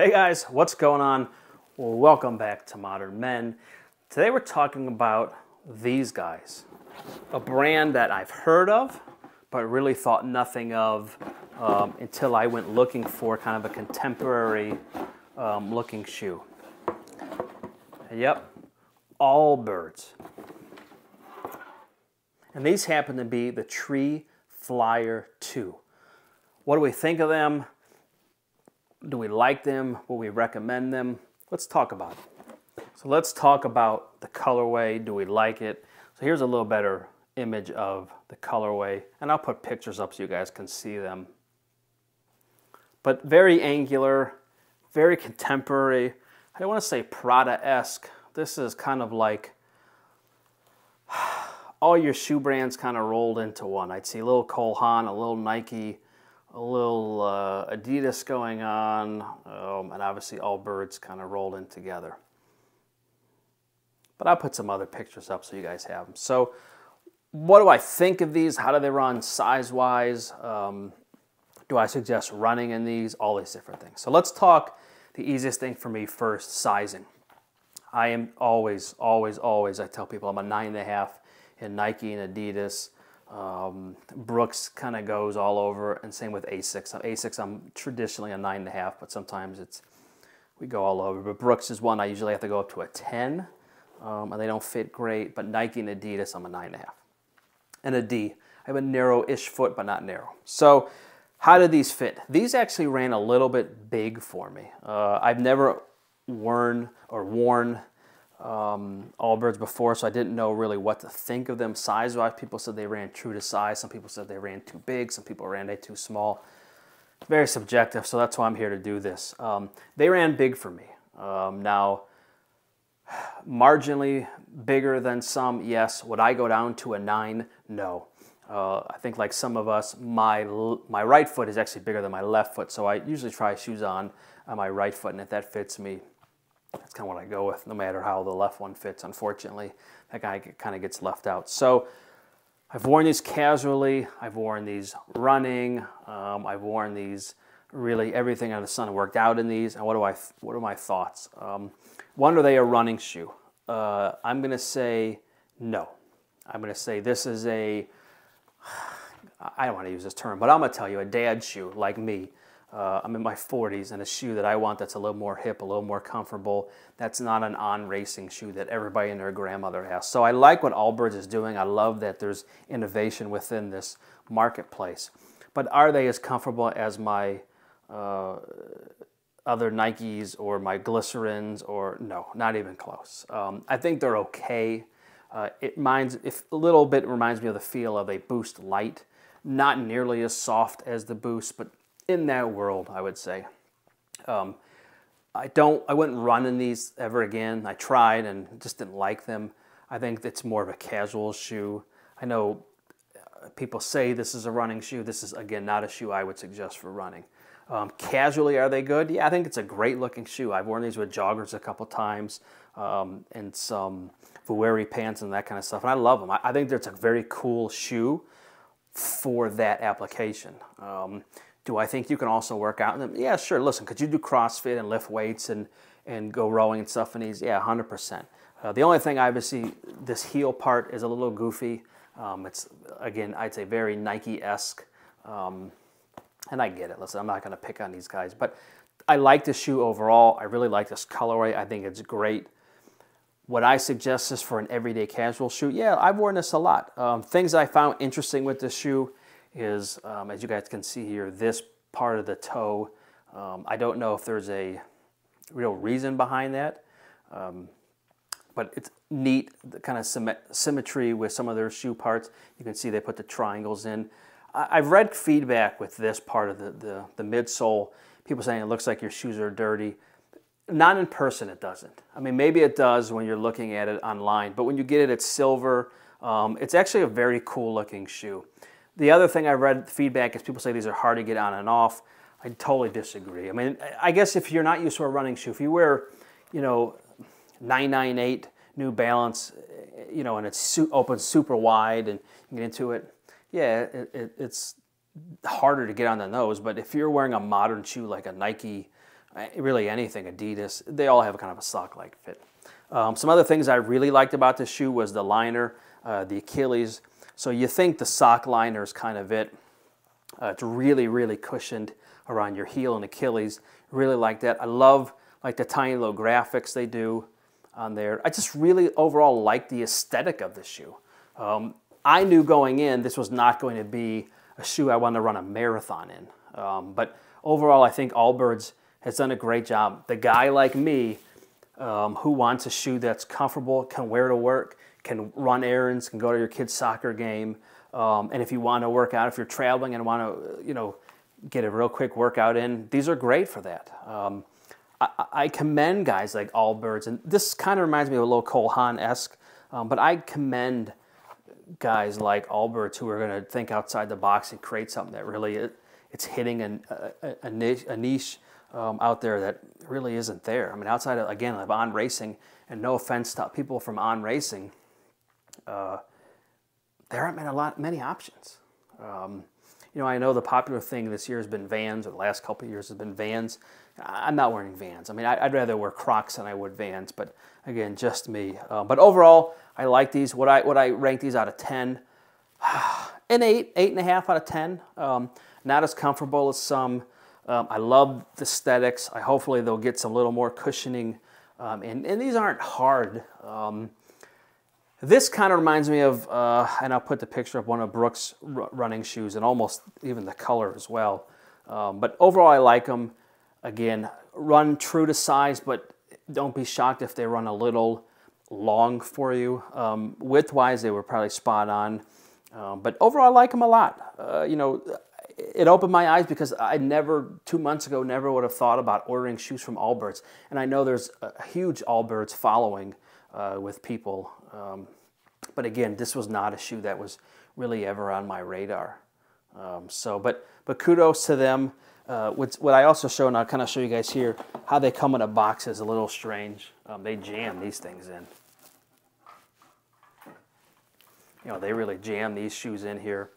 Hey guys, what's going on? Welcome back to Modern Men. Today we're talking about these guys, a brand that I've heard of, but really thought nothing of um, until I went looking for kind of a contemporary um, looking shoe. Yep, Allbirds. And these happen to be the Tree Flyer 2. What do we think of them? Do we like them? Will we recommend them? Let's talk about it. So let's talk about the colorway. Do we like it? So here's a little better image of the colorway, and I'll put pictures up so you guys can see them. But very angular, very contemporary. I don't want to say Prada-esque. This is kind of like all your shoe brands kind of rolled into one. I'd see a little Cole Haan, a little Nike, a little uh, Adidas going on, um, and obviously Allbirds kind of rolled in together. But I'll put some other pictures up so you guys have them. So what do I think of these? How do they run size-wise? Um, do I suggest running in these? All these different things. So let's talk the easiest thing for me first, sizing. I am always, always, always, I tell people I'm a nine and a half in Nike and Adidas. Um, Brooks kind of goes all over, and same with Asics. Asics, I'm traditionally a nine and a half, but sometimes it's we go all over. But Brooks is one I usually have to go up to a 10, um, and they don't fit great. But Nike and Adidas, I'm a nine and a half. And a D. I have a narrow-ish foot, but not narrow. So how do these fit? These actually ran a little bit big for me. Uh, I've never worn or worn um, Allbirds before, so I didn't know really what to think of them size-wise. People said they ran true to size. Some people said they ran too big. Some people ran they too small. very subjective, so that's why I'm here to do this. Um, they ran big for me. Um, now, marginally bigger than some, yes. Would I go down to a 9? No. Uh, I think like some of us, my, my right foot is actually bigger than my left foot, so I usually try shoes on on my right foot, and if that fits me, that's kind of what I go with, no matter how the left one fits. Unfortunately, that guy kind of gets left out. So I've worn these casually. I've worn these running. Um, I've worn these really everything under the sun worked out in these. And what do I? What are my thoughts? Um, one, are they a running shoe? Uh, I'm going to say no. I'm going to say this is a. I don't want to use this term, but I'm going to tell you a dad shoe like me. Uh, I'm in my 40s and a shoe that I want that's a little more hip, a little more comfortable. That's not an on-racing shoe that everybody and their grandmother has. So I like what Allbirds is doing. I love that there's innovation within this marketplace. But are they as comfortable as my uh, other Nikes or my Glycerins or no, not even close. Um, I think they're okay. Uh, it minds, if a little bit reminds me of the feel of a Boost Light. Not nearly as soft as the Boost, but in that world, I would say. Um, I don't, I wouldn't run in these ever again. I tried and just didn't like them. I think it's more of a casual shoe. I know uh, people say this is a running shoe. This is, again, not a shoe I would suggest for running. Um, casually, are they good? Yeah, I think it's a great looking shoe. I've worn these with joggers a couple times um, and some Vuori pants and that kind of stuff, and I love them. I, I think it's a very cool shoe for that application. Um, do I think you can also work out in them? Yeah, sure. Listen, could you do CrossFit and lift weights and, and go rowing and stuff in these? Yeah, 100%. Uh, the only thing I obviously, this heel part is a little goofy. Um, it's, again, I'd say very Nike-esque. Um, and I get it. Listen, I'm not going to pick on these guys. But I like the shoe overall. I really like this colorway. I think it's great. What I suggest is for an everyday casual shoe? Yeah, I've worn this a lot. Um, things I found interesting with this shoe is, um, as you guys can see here, this part of the toe. Um, I don't know if there's a real reason behind that, um, but it's neat, the kind of symmetry with some of their shoe parts. You can see they put the triangles in. I have read feedback with this part of the, the, the midsole, people saying it looks like your shoes are dirty. Not in person, it doesn't. I mean, maybe it does when you're looking at it online, but when you get it, it's silver. Um, it's actually a very cool looking shoe. The other thing I read feedback is people say these are hard to get on and off. I totally disagree. I mean, I guess if you're not used to a running shoe, if you wear, you know, 998 New Balance, you know, and it's su open super wide and you get into it, yeah, it, it, it's harder to get on the nose. But if you're wearing a modern shoe like a Nike uh, really anything Adidas. They all have a kind of a sock-like fit. Um, some other things I really liked about this shoe was the liner, uh, the Achilles. So you think the sock liner is kind of it. Uh, it's really, really cushioned around your heel and Achilles. Really like that. I love like the tiny little graphics they do on there. I just really overall like the aesthetic of the shoe. Um, I knew going in this was not going to be a shoe I wanted to run a marathon in. Um, but overall, I think Allbirds has done a great job. The guy like me um, who wants a shoe that's comfortable, can wear to work, can run errands, can go to your kid's soccer game, um, and if you want to work out, if you're traveling and want to, you know, get a real quick workout in, these are great for that. Um, I, I, commend guys like Allbirds, and this kind of reminds me of a little Cole Haan-esque, um, but I commend guys like Allbirds who are going to think outside the box and create something that really it, it's hitting an, a, a, niche, a niche um, out there that really isn't there. I mean, outside of, again, of on racing, and no offense to people from on racing, uh, there aren't a lot, many options. Um, you know, I know the popular thing this year has been Vans, or the last couple of years has been Vans. I'm not wearing Vans. I mean, I'd rather wear Crocs than I would Vans, but again, just me. Uh, but overall, I like these. Would I would I rank these out of ten? An eight, eight and a half out of ten. Um, not as comfortable as some. Um, I love the aesthetics. I hopefully they'll get some little more cushioning. Um, and, and these aren't hard. Um, this kind of reminds me of, uh, and I'll put the picture of one of Brooks' running shoes and almost even the color as well. Um, but overall, I like them. Again, run true to size, but don't be shocked if they run a little long for you. Um, width-wise, they were probably spot on. Um, but overall, I like them a lot. Uh, you know, it opened my eyes because I never, two months ago, never would have thought about ordering shoes from Allbirds. And I know there's a huge Allbirds following uh, with people. Um, but again, this was not a shoe that was really ever on my radar. Um, so, but, but kudos to them. Uh, what, what I also show, and I'll kind of show you guys here, how they come in a box is a little strange. Um, they jam these things in. You know, they really jam these shoes in here.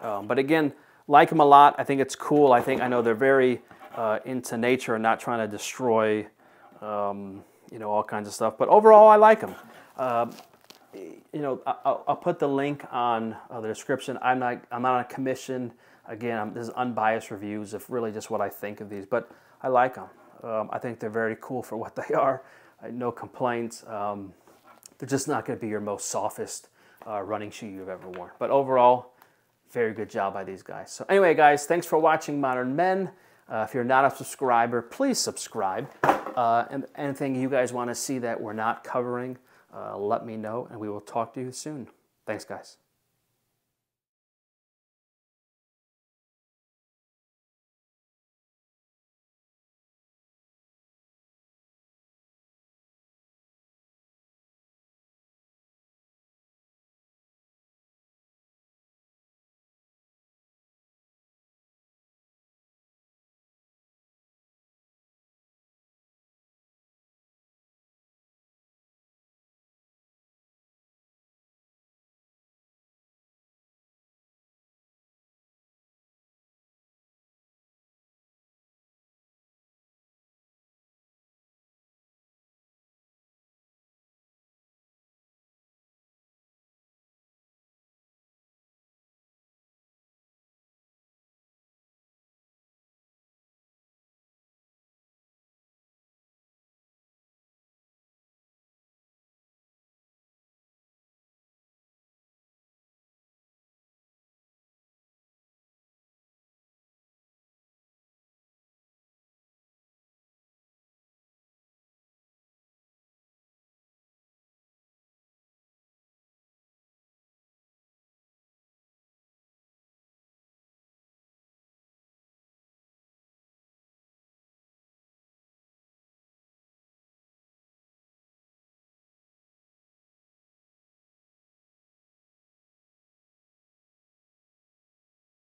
Um, but again, like them a lot. I think it's cool. I think I know they're very uh, into nature and not trying to destroy, um, you know, all kinds of stuff. But overall, I like them. Uh, you know, I'll, I'll, put the link on uh, the description. I'm not I'm not on a commission. Again, I'm, this is unbiased reviews of really just what I think of these, but I like them. Um, I think they're very cool for what they are. no complaints. Um, they're just not going to be your most softest uh, running shoe you've ever worn. But overall, very good job by these guys. So anyway, guys, thanks for watching Modern Men. Uh, if you're not a subscriber, please subscribe. Uh, and anything you guys want to see that we're not covering, uh, let me know, and we will talk to you soon. Thanks, guys.